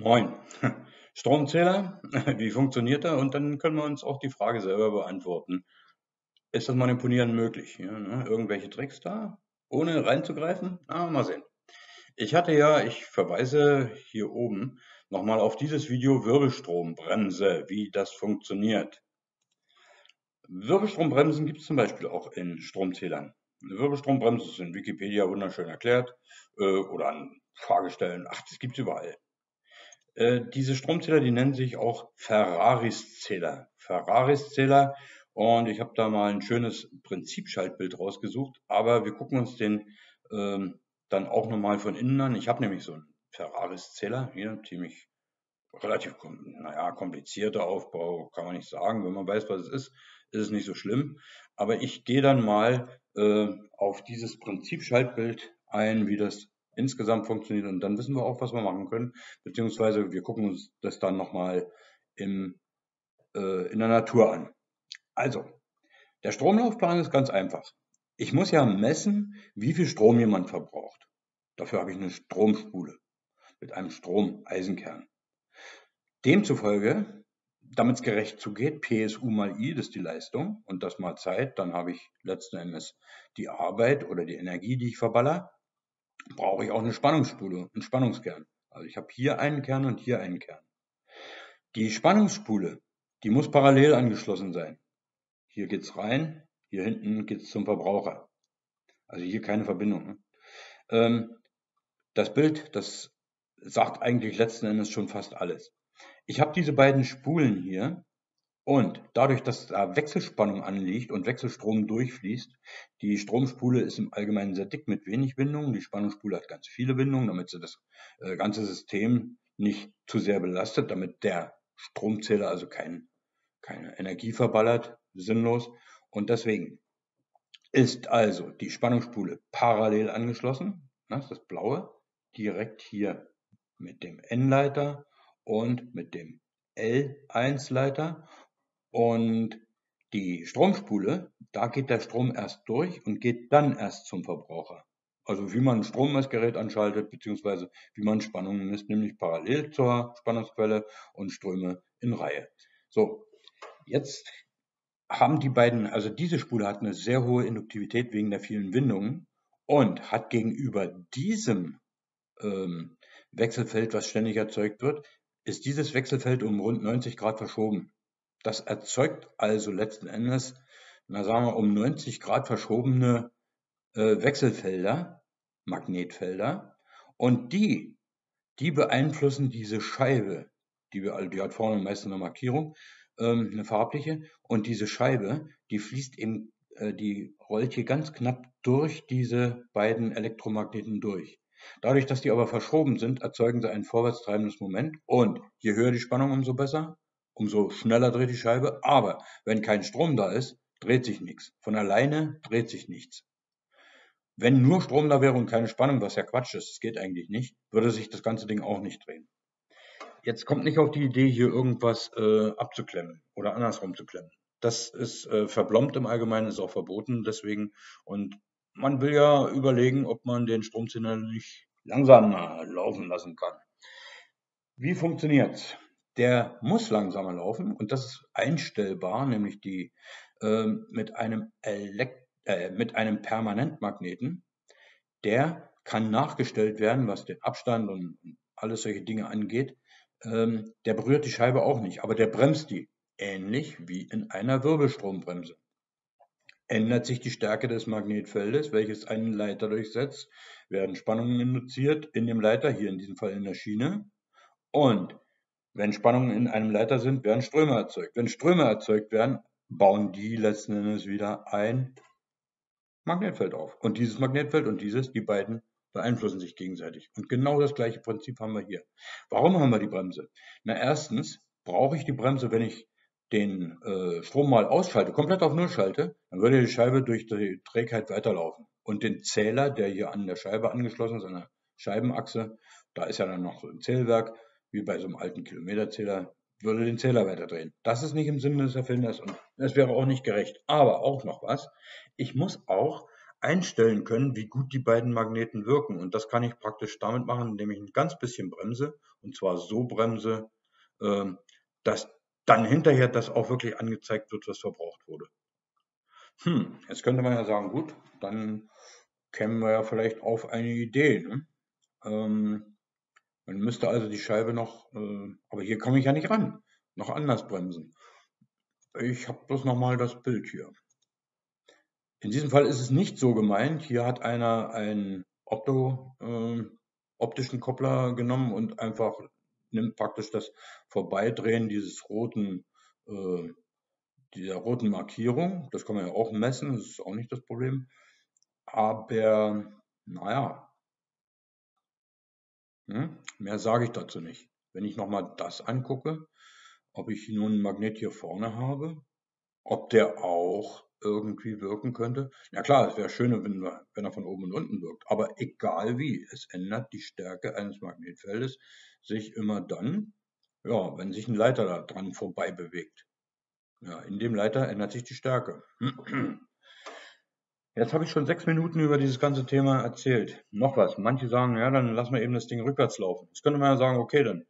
Moin. Stromzähler, wie funktioniert er? Und dann können wir uns auch die Frage selber beantworten. Ist das Manipulieren möglich? Ja, ne? Irgendwelche Tricks da, ohne reinzugreifen? Ah, mal sehen. Ich hatte ja, ich verweise hier oben nochmal auf dieses Video Wirbelstrombremse, wie das funktioniert. Wirbelstrombremsen gibt es zum Beispiel auch in Stromzählern. Eine Wirbelstrombremse ist in Wikipedia wunderschön erklärt äh, oder an Fragestellen. Ach, das gibt es überall. Äh, diese Stromzähler, die nennen sich auch Ferraris-Zähler. Ferraris-Zähler. Und ich habe da mal ein schönes Prinzipschaltbild rausgesucht. Aber wir gucken uns den ähm, dann auch nochmal von innen an. Ich habe nämlich so einen Ferraris-Zähler hier, ziemlich relativ naja, komplizierter Aufbau, kann man nicht sagen. Wenn man weiß, was es ist, ist es nicht so schlimm. Aber ich gehe dann mal äh, auf dieses Prinzipschaltbild ein, wie das insgesamt funktioniert und dann wissen wir auch, was wir machen können, beziehungsweise wir gucken uns das dann nochmal im, äh, in der Natur an. Also, der Stromlaufplan ist ganz einfach. Ich muss ja messen, wie viel Strom jemand verbraucht. Dafür habe ich eine Stromspule mit einem Stromeisenkern. Demzufolge, damit es gerecht zugeht, PSU mal I, das ist die Leistung, und das mal Zeit, dann habe ich letzten Endes die Arbeit oder die Energie, die ich verballer brauche ich auch eine Spannungsspule, einen Spannungskern. Also ich habe hier einen Kern und hier einen Kern. Die Spannungsspule, die muss parallel angeschlossen sein. Hier geht's rein, hier hinten geht's zum Verbraucher. Also hier keine Verbindung. Ne? Ähm, das Bild, das sagt eigentlich letzten Endes schon fast alles. Ich habe diese beiden Spulen hier und dadurch, dass da Wechselspannung anliegt und Wechselstrom durchfließt, die Stromspule ist im Allgemeinen sehr dick mit wenig Bindungen. Die Spannungsspule hat ganz viele Bindungen, damit sie das äh, ganze System nicht zu sehr belastet, damit der Stromzähler also kein, keine Energie verballert, sinnlos. Und deswegen ist also die Spannungsspule parallel angeschlossen, das ist das blaue, direkt hier mit dem N-Leiter und mit dem L1-Leiter und die Stromspule, da geht der Strom erst durch und geht dann erst zum Verbraucher. Also wie man ein Strommessgerät anschaltet, beziehungsweise wie man Spannungen misst, nämlich parallel zur Spannungsquelle und Ströme in Reihe. So, jetzt haben die beiden, also diese Spule hat eine sehr hohe Induktivität wegen der vielen Windungen und hat gegenüber diesem ähm, Wechselfeld, was ständig erzeugt wird, ist dieses Wechselfeld um rund 90 Grad verschoben. Das erzeugt also letzten Endes, na sagen wir, um 90 Grad verschobene äh, Wechselfelder, Magnetfelder. Und die, die beeinflussen diese Scheibe, die, wir, die hat vorne meistens eine Markierung, ähm, eine farbliche. Und diese Scheibe, die fließt eben, äh, die rollt hier ganz knapp durch diese beiden Elektromagneten durch. Dadurch, dass die aber verschoben sind, erzeugen sie ein vorwärtstreibendes Moment. Und je höher die Spannung, umso besser umso schneller dreht die Scheibe. Aber wenn kein Strom da ist, dreht sich nichts. Von alleine dreht sich nichts. Wenn nur Strom da wäre und keine Spannung, was ja Quatsch ist, das geht eigentlich nicht, würde sich das ganze Ding auch nicht drehen. Jetzt kommt nicht auf die Idee, hier irgendwas äh, abzuklemmen oder andersrum zu klemmen. Das ist äh, verblombt im Allgemeinen, ist auch verboten deswegen. Und man will ja überlegen, ob man den Stromzähler nicht langsamer laufen lassen kann. Wie funktioniert's? Der muss langsamer laufen und das ist einstellbar, nämlich die äh, mit einem Elekt äh, mit einem Permanentmagneten. Der kann nachgestellt werden, was den Abstand und alles solche Dinge angeht. Ähm, der berührt die Scheibe auch nicht, aber der bremst die, ähnlich wie in einer Wirbelstrombremse. Ändert sich die Stärke des Magnetfeldes, welches einen Leiter durchsetzt, werden Spannungen induziert in dem Leiter, hier in diesem Fall in der Schiene. Und wenn Spannungen in einem Leiter sind, werden Ströme erzeugt. Wenn Ströme erzeugt werden, bauen die letzten Endes wieder ein Magnetfeld auf. Und dieses Magnetfeld und dieses, die beiden beeinflussen sich gegenseitig. Und genau das gleiche Prinzip haben wir hier. Warum haben wir die Bremse? Na, erstens brauche ich die Bremse, wenn ich den äh, Strom mal ausschalte, komplett auf Null schalte, dann würde die Scheibe durch die Trägheit weiterlaufen. Und den Zähler, der hier an der Scheibe angeschlossen ist, an der Scheibenachse, da ist ja dann noch so ein Zählwerk, wie bei so einem alten Kilometerzähler, würde den Zähler weiterdrehen. Das ist nicht im Sinne des Erfinders und es wäre auch nicht gerecht. Aber auch noch was, ich muss auch einstellen können, wie gut die beiden Magneten wirken. Und das kann ich praktisch damit machen, indem ich ein ganz bisschen bremse. Und zwar so bremse, ähm, dass dann hinterher das auch wirklich angezeigt wird, was verbraucht wurde. Hm, jetzt könnte man ja sagen, gut, dann kämen wir ja vielleicht auf eine Idee. Ne? Ähm, man müsste also die Scheibe noch, äh, aber hier komme ich ja nicht ran, noch anders bremsen. Ich habe bloß nochmal das Bild hier. In diesem Fall ist es nicht so gemeint. Hier hat einer einen Opto, äh, optischen Koppler genommen und einfach nimmt praktisch das Vorbeidrehen dieses roten, äh, dieser roten Markierung. Das kann man ja auch messen, das ist auch nicht das Problem. Aber, naja, hm, mehr sage ich dazu nicht. Wenn ich nochmal das angucke, ob ich nun einen Magnet hier vorne habe, ob der auch irgendwie wirken könnte. Na klar, es wäre schöner, wenn, wenn er von oben und unten wirkt. Aber egal wie, es ändert die Stärke eines Magnetfeldes sich immer dann, ja, wenn sich ein Leiter da dran vorbei bewegt. Ja, in dem Leiter ändert sich die Stärke. Jetzt habe ich schon sechs Minuten über dieses ganze Thema erzählt. Noch was. Manche sagen, ja, dann lassen wir eben das Ding rückwärts laufen. Jetzt könnte man ja sagen, okay, dann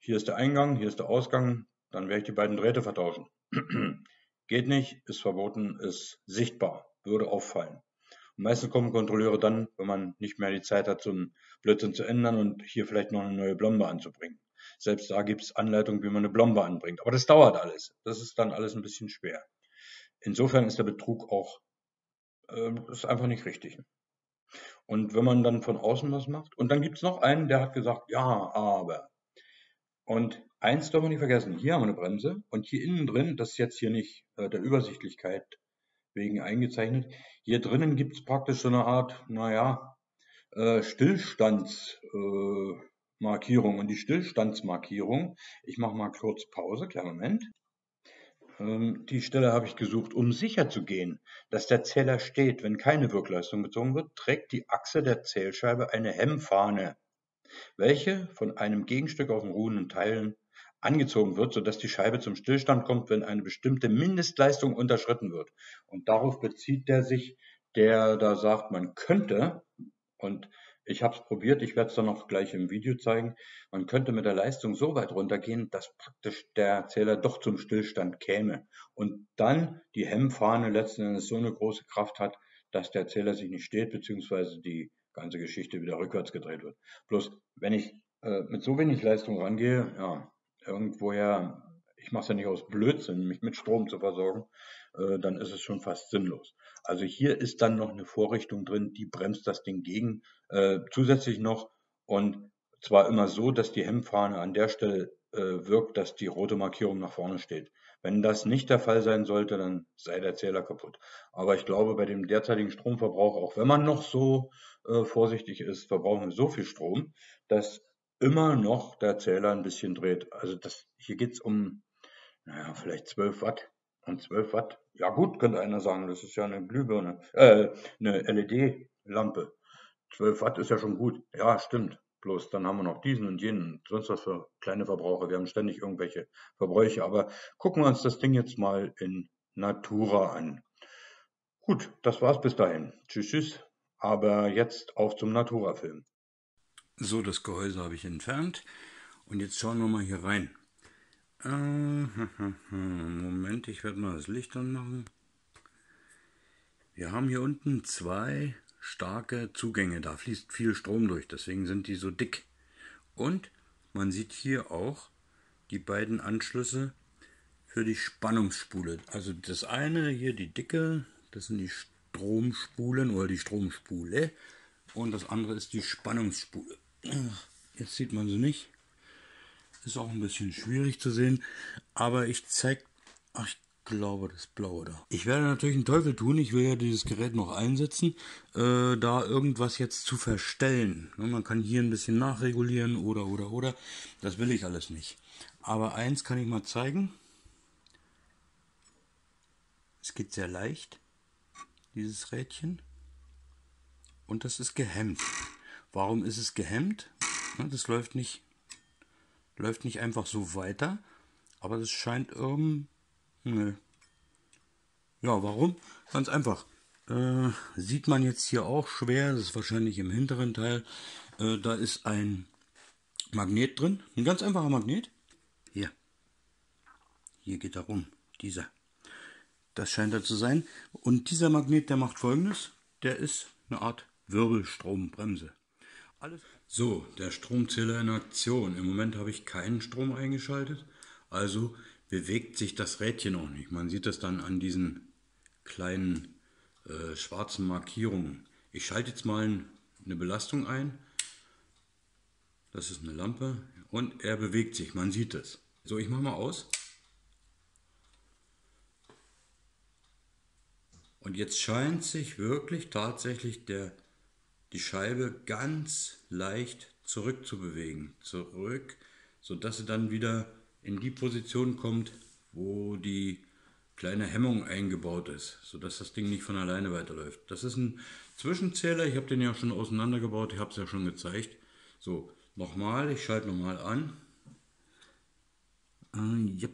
hier ist der Eingang, hier ist der Ausgang, dann werde ich die beiden Drähte vertauschen. Geht nicht, ist verboten, ist sichtbar, würde auffallen. Und meistens kommen Kontrolleure dann, wenn man nicht mehr die Zeit hat, so einen Blödsinn zu ändern und hier vielleicht noch eine neue Blombe anzubringen. Selbst da gibt es Anleitungen, wie man eine Blombe anbringt. Aber das dauert alles. Das ist dann alles ein bisschen schwer. Insofern ist der Betrug auch äh, ist einfach nicht richtig. Und wenn man dann von außen was macht, und dann gibt es noch einen, der hat gesagt, ja, aber. Und eins darf man nicht vergessen, hier haben wir eine Bremse und hier innen drin, das ist jetzt hier nicht äh, der Übersichtlichkeit wegen eingezeichnet, hier drinnen gibt es praktisch so eine Art, naja, äh, Stillstandsmarkierung. Äh, und die Stillstandsmarkierung, ich mache mal kurz Pause, kleinen Moment. Ähm, die Stelle habe ich gesucht, um sicher zu gehen, dass der Zähler steht, wenn keine Wirkleistung gezogen wird, trägt die Achse der Zählscheibe eine Hemmfahne, welche von einem Gegenstück auf den ruhenden Teilen angezogen wird, sodass die Scheibe zum Stillstand kommt, wenn eine bestimmte Mindestleistung unterschritten wird. Und darauf bezieht der sich, der da sagt, man könnte, und ich habe es probiert, ich werde es dann noch gleich im Video zeigen, man könnte mit der Leistung so weit runtergehen, dass praktisch der Zähler doch zum Stillstand käme und dann die Hemmfahne letzten Endes so eine große Kraft hat, dass der Zähler sich nicht steht, beziehungsweise die ganze Geschichte wieder rückwärts gedreht wird. Bloß, wenn ich äh, mit so wenig Leistung rangehe, ja, irgendwoher, ich mache es ja nicht aus Blödsinn, mich mit Strom zu versorgen, äh, dann ist es schon fast sinnlos. Also hier ist dann noch eine Vorrichtung drin, die bremst das Ding gegen, äh, zusätzlich noch und zwar immer so, dass die Hemmfahne an der Stelle äh, wirkt, dass die rote Markierung nach vorne steht. Wenn das nicht der Fall sein sollte, dann sei der Zähler kaputt. Aber ich glaube, bei dem derzeitigen Stromverbrauch, auch wenn man noch so äh, vorsichtig ist, verbrauchen wir so viel Strom, dass immer noch der Zähler ein bisschen dreht. Also das, hier geht es um, naja, vielleicht 12 Watt. Und 12 Watt, ja gut, könnte einer sagen, das ist ja eine Glühbirne, äh, eine LED-Lampe. 12 Watt ist ja schon gut. Ja, stimmt. Bloß dann haben wir noch diesen und jenen, sonst was für kleine Verbraucher. Wir haben ständig irgendwelche Verbräuche. Aber gucken wir uns das Ding jetzt mal in Natura an. Gut, das war's bis dahin. Tschüss, tschüss. Aber jetzt auch zum Natura-Film. So, das Gehäuse habe ich entfernt. Und jetzt schauen wir mal hier rein. Äh, Moment, ich werde mal das Licht anmachen. Wir haben hier unten zwei starke Zugänge. Da fließt viel Strom durch, deswegen sind die so dick. Und man sieht hier auch die beiden Anschlüsse für die Spannungsspule. Also das eine hier, die dicke, das sind die Stromspulen oder die Stromspule. Und das andere ist die Spannungsspule. Jetzt sieht man sie nicht. Ist auch ein bisschen schwierig zu sehen. Aber ich zeige, ach, ich glaube, das blaue da. Ich werde natürlich einen Teufel tun. Ich will ja dieses Gerät noch einsetzen, äh, da irgendwas jetzt zu verstellen. Ne, man kann hier ein bisschen nachregulieren oder, oder, oder. Das will ich alles nicht. Aber eins kann ich mal zeigen. Es geht sehr leicht, dieses Rädchen. Und das ist gehemmt. Warum ist es gehemmt? Das läuft nicht, läuft nicht einfach so weiter, aber das scheint irgendwie. Ne. Ja, warum? Ganz einfach. Äh, sieht man jetzt hier auch schwer, das ist wahrscheinlich im hinteren Teil. Äh, da ist ein Magnet drin, ein ganz einfacher Magnet. Hier. Hier geht er rum, dieser. Das scheint er zu sein. Und dieser Magnet, der macht folgendes. Der ist eine Art Wirbelstrombremse. So, der Stromzähler in Aktion. Im Moment habe ich keinen Strom eingeschaltet. Also bewegt sich das Rädchen auch nicht. Man sieht das dann an diesen kleinen äh, schwarzen Markierungen. Ich schalte jetzt mal eine Belastung ein. Das ist eine Lampe und er bewegt sich, man sieht es. So, ich mache mal aus. Und jetzt scheint sich wirklich tatsächlich der, die Scheibe ganz leicht zurück zu bewegen. Zurück, sodass sie dann wieder in die Position kommt, wo die kleine Hemmung eingebaut ist, sodass das Ding nicht von alleine weiterläuft. Das ist ein Zwischenzähler, ich habe den ja schon auseinandergebaut, ich habe es ja schon gezeigt. So, nochmal, ich schalte nochmal an. Äh,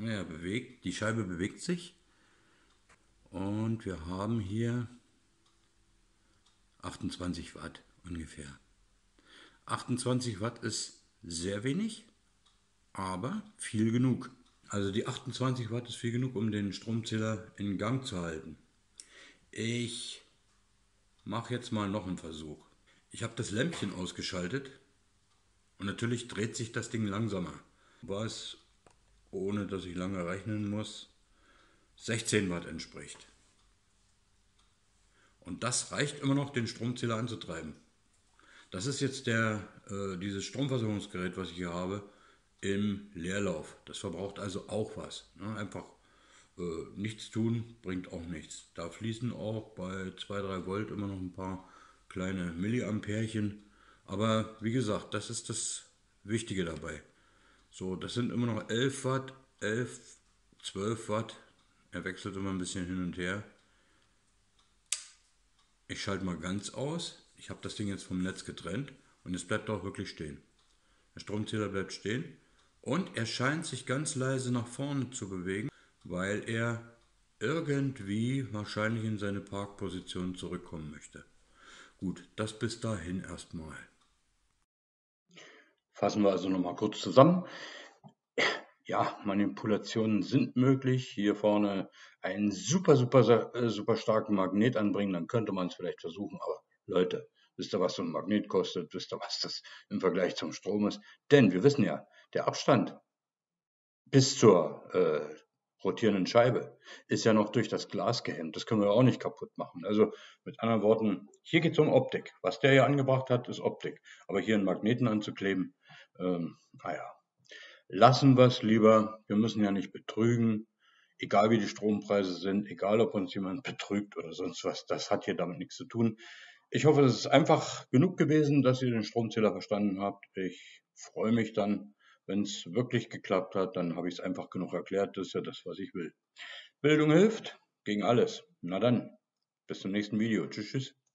ja, bewegt, die Scheibe bewegt sich. Und wir haben hier 28 Watt ungefähr. 28 Watt ist sehr wenig, aber viel genug. Also die 28 Watt ist viel genug, um den Stromzähler in Gang zu halten. Ich mache jetzt mal noch einen Versuch. Ich habe das Lämpchen ausgeschaltet und natürlich dreht sich das Ding langsamer. Was, ohne dass ich lange rechnen muss, 16 Watt entspricht. Und das reicht immer noch, den Stromzähler anzutreiben. Das ist jetzt der, äh, dieses Stromversorgungsgerät, was ich hier habe im Leerlauf. Das verbraucht also auch was. Ne? Einfach äh, nichts tun bringt auch nichts. Da fließen auch bei 2-3 Volt immer noch ein paar kleine Milliamperchen. Aber wie gesagt, das ist das Wichtige dabei. So, das sind immer noch 11 Watt, 11, 12 Watt. Er wechselt immer ein bisschen hin und her. Ich schalte mal ganz aus. Ich habe das Ding jetzt vom Netz getrennt und es bleibt auch wirklich stehen. Der Stromzähler bleibt stehen. Und er scheint sich ganz leise nach vorne zu bewegen, weil er irgendwie wahrscheinlich in seine Parkposition zurückkommen möchte. Gut, das bis dahin erstmal. Fassen wir also nochmal kurz zusammen. Ja, Manipulationen sind möglich. Hier vorne einen super, super, äh, super starken Magnet anbringen, dann könnte man es vielleicht versuchen. Aber Leute, wisst ihr, was so ein Magnet kostet? Wisst ihr, was das im Vergleich zum Strom ist? Denn wir wissen ja, der Abstand bis zur äh, rotierenden Scheibe ist ja noch durch das Glas gehemmt. Das können wir auch nicht kaputt machen. Also mit anderen Worten, hier geht es um Optik. Was der hier angebracht hat, ist Optik. Aber hier einen Magneten anzukleben, ähm, naja, lassen wir es lieber. Wir müssen ja nicht betrügen. Egal wie die Strompreise sind, egal ob uns jemand betrügt oder sonst was, das hat hier damit nichts zu tun. Ich hoffe, es ist einfach genug gewesen, dass ihr den Stromzähler verstanden habt. Ich freue mich dann, wenn es wirklich geklappt hat, dann habe ich es einfach genug erklärt. Das ist ja das, was ich will. Bildung hilft gegen alles. Na dann, bis zum nächsten Video. Tschüss, tschüss.